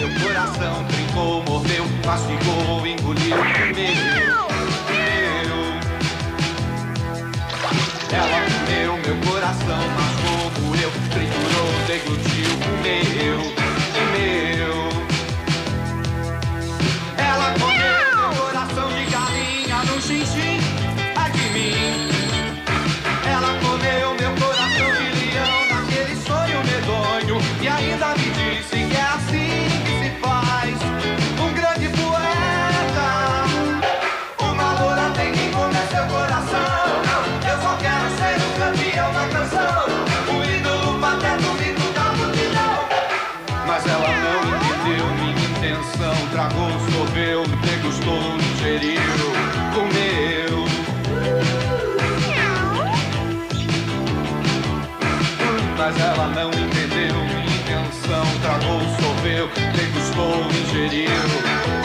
Meu coração trincou, morreu, mordeu, mastigou, engoliu, meu, meu. Ela comeu, meu coração mas mascou, doeu, triturou, deglutiu, meu, meu. Ela comeu meu coração de galinha no xixi, é mim. estragou, sorveu, degustou, digeriu, comeu. Mas ela não entendeu minha intenção, tragou, sorveu, degustou, ingeriu.